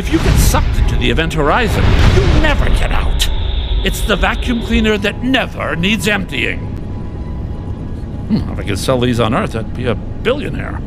If you get sucked into the event horizon, you never get out. It's the vacuum cleaner that never needs emptying. Hmm, if I could sell these on Earth, I'd be a billionaire.